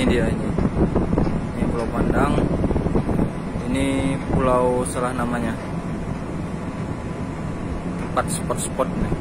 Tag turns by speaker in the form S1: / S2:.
S1: ini dia ini. Ini pulau pandang. Ini pulau salah namanya tempat spot-spot nih.